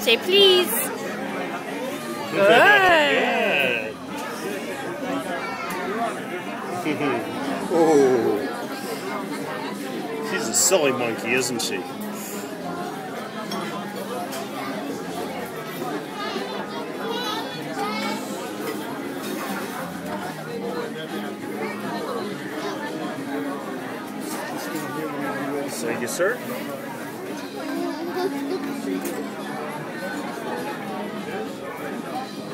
Say please. Good. oh. She's a silly monkey, isn't she? Thank you, sir.